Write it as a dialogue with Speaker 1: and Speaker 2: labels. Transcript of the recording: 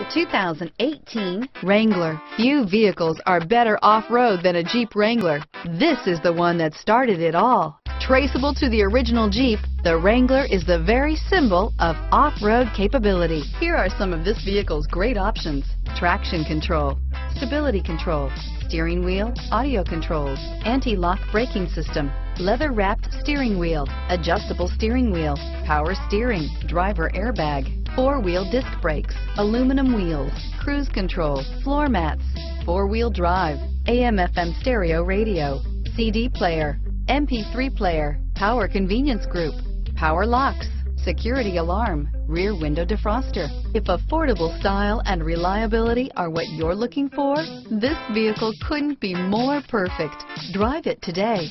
Speaker 1: The 2018 Wrangler. Few vehicles are better off-road than a Jeep Wrangler. This is the one that started it all. Traceable to the original Jeep, the Wrangler is the very symbol of off-road capability. Here are some of this vehicle's great options. Traction control, stability control, steering wheel, audio controls, anti-lock braking system, leather-wrapped steering wheel, adjustable steering wheel, power steering, driver airbag, four-wheel disc brakes, aluminum wheels, cruise control, floor mats, four-wheel drive, AM-FM stereo radio, CD player, MP3 player, power convenience group, power locks, security alarm, rear window defroster. If affordable style and reliability are what you're looking for, this vehicle couldn't be more perfect. Drive it today.